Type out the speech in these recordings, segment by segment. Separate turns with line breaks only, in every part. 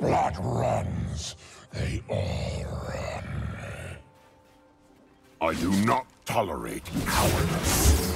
blood runs. They all run. I do not tolerate cowardice.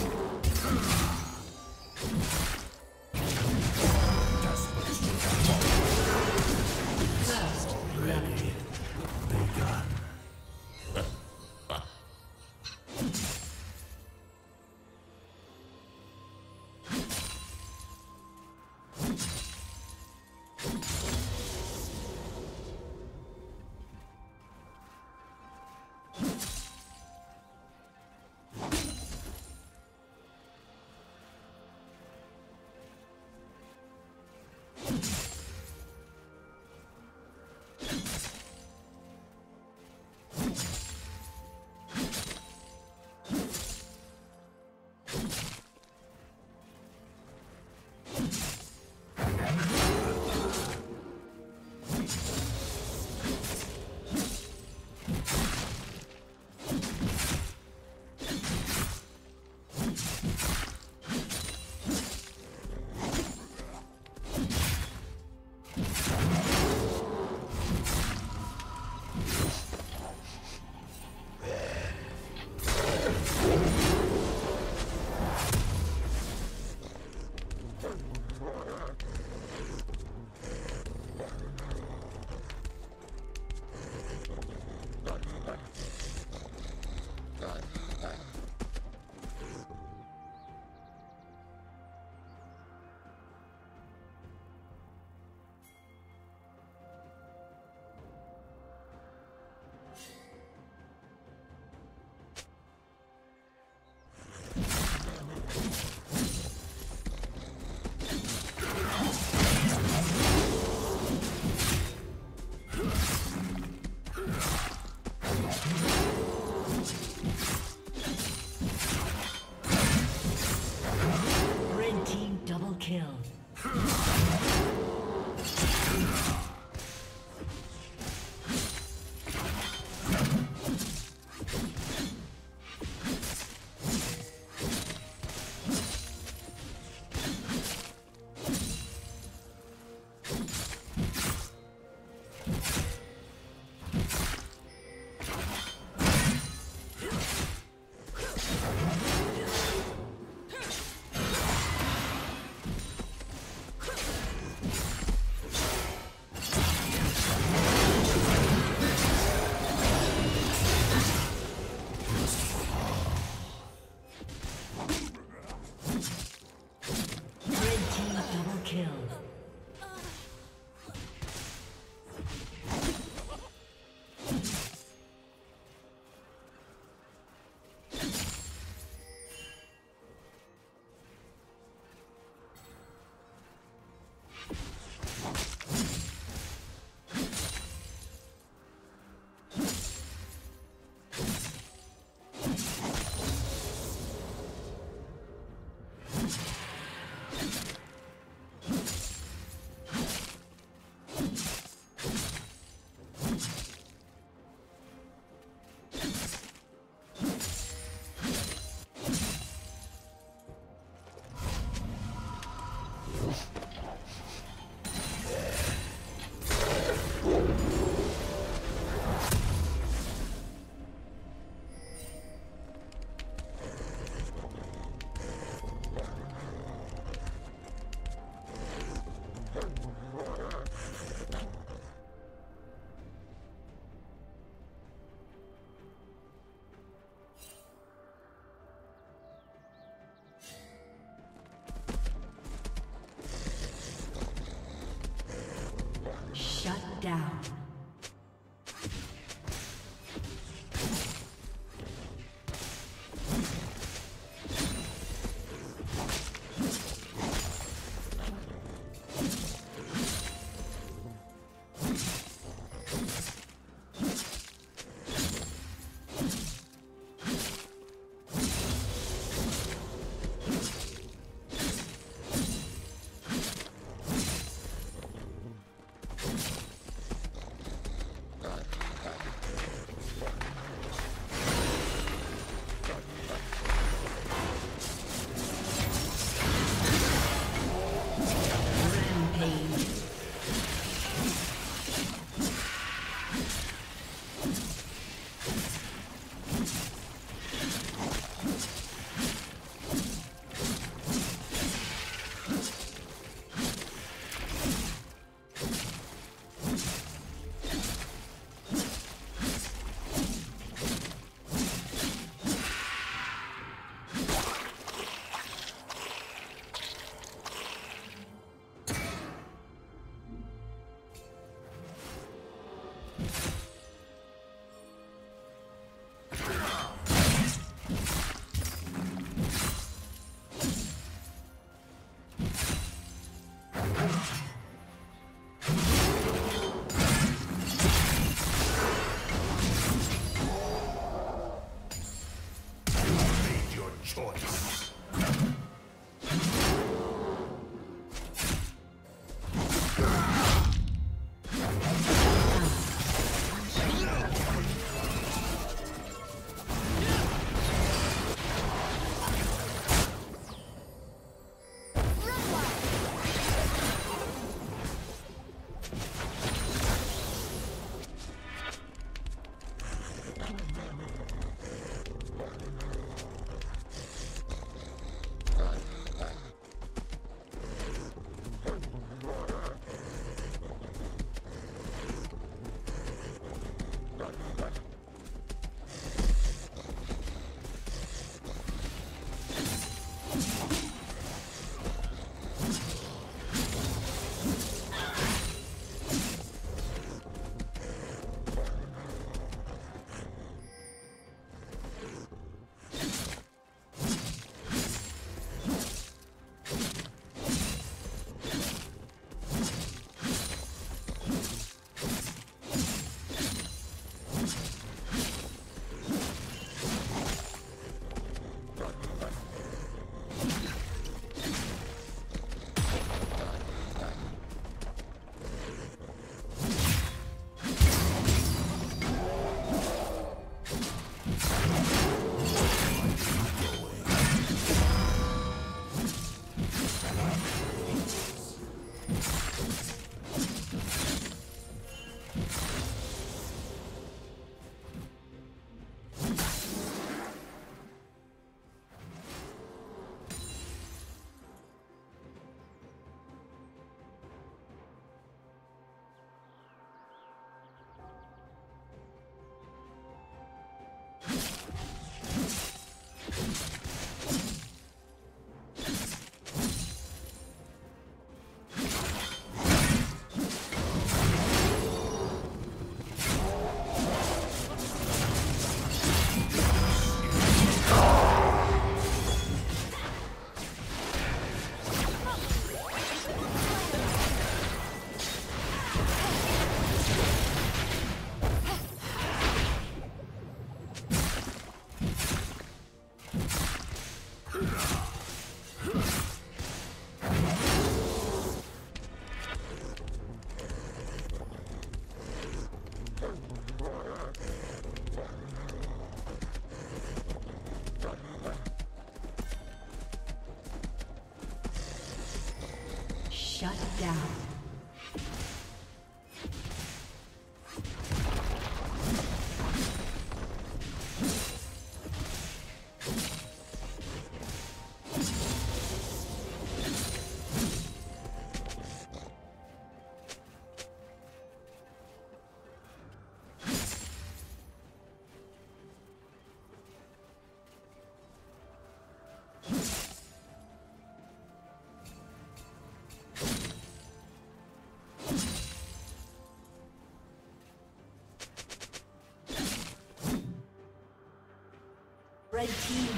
Red team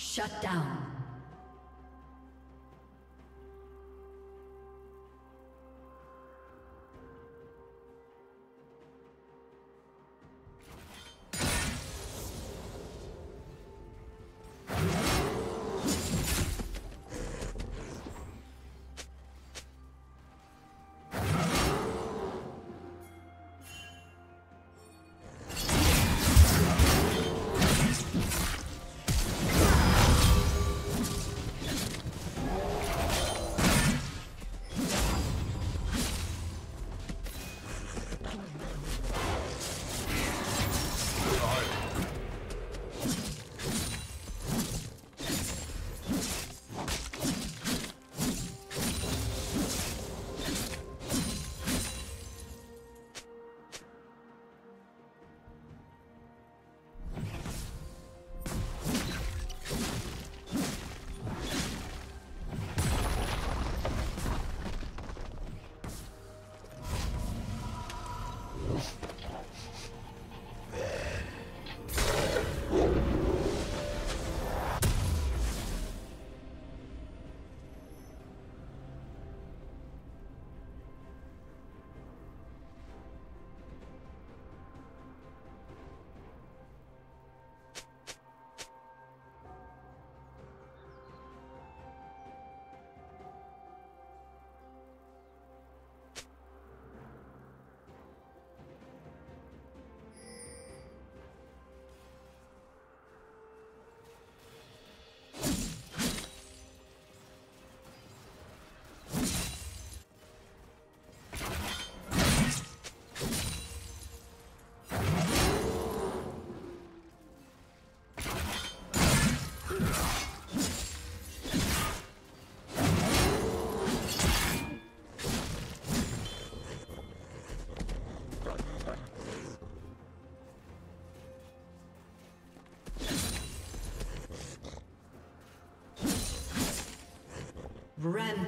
Shut down.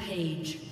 Rampage.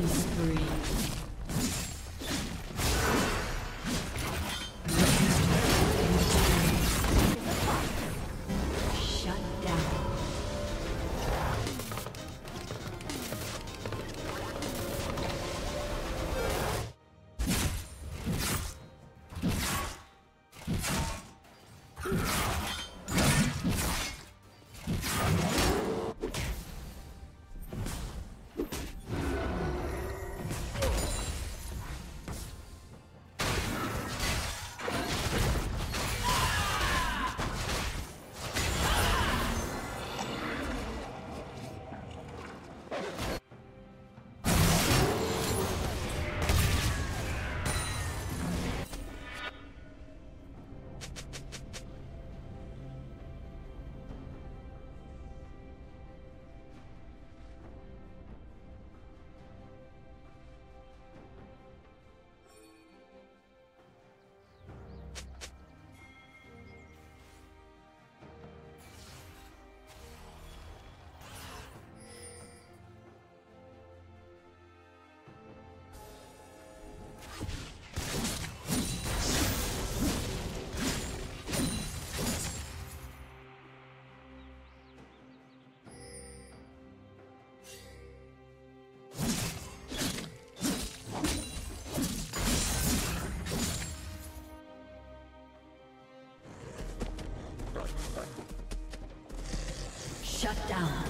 killing spree. Shut down.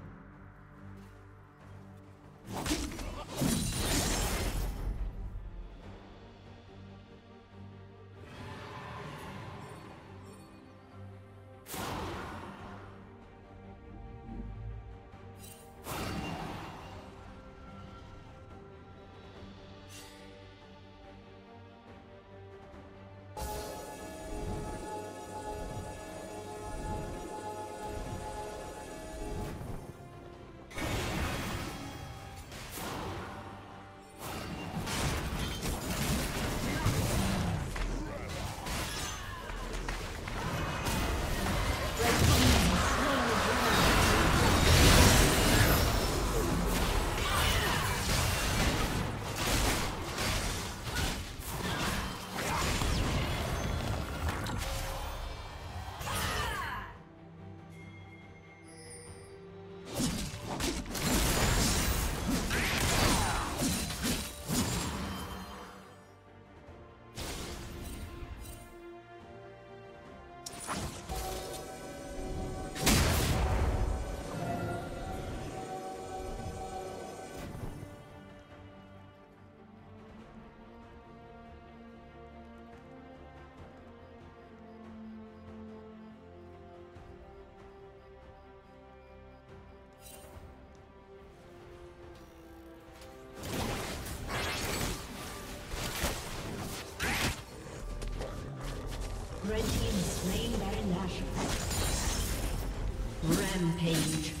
Rampage.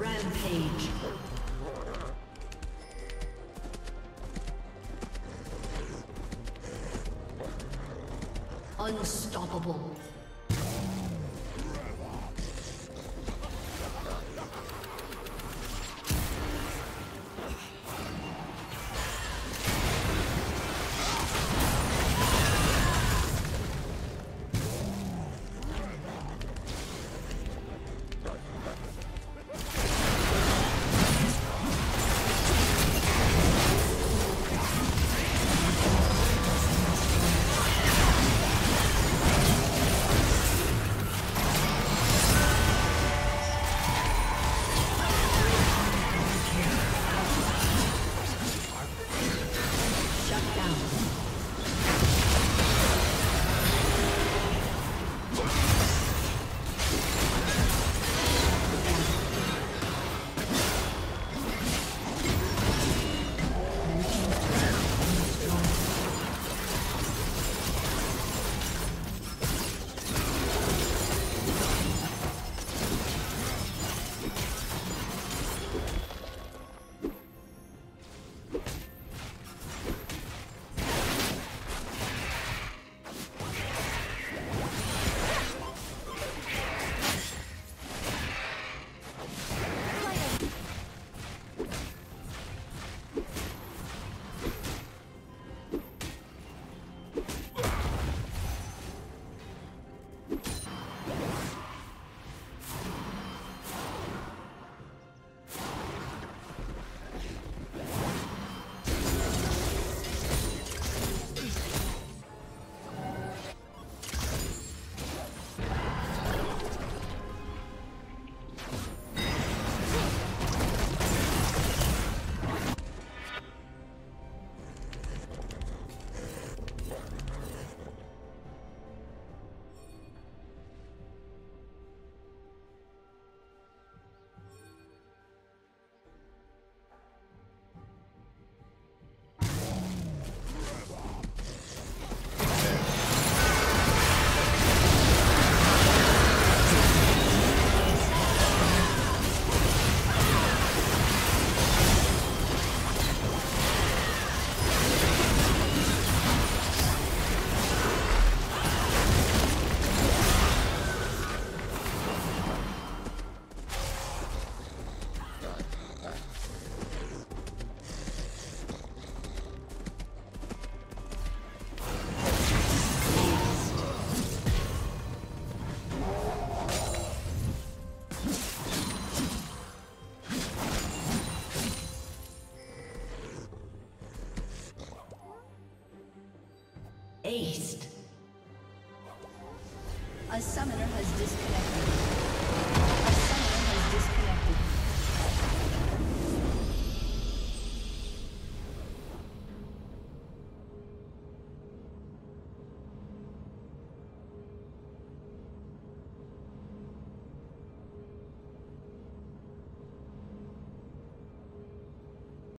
Rampage. Unstoppable.